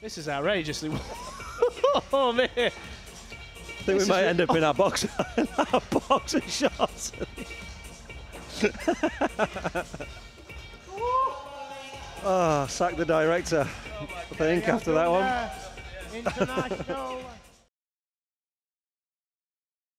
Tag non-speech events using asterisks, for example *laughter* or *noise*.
This is outrageously. *laughs* oh man! I think we might end up in our *laughs* box, *laughs* our boxing shots. oh, sack the director. I think after that one. International.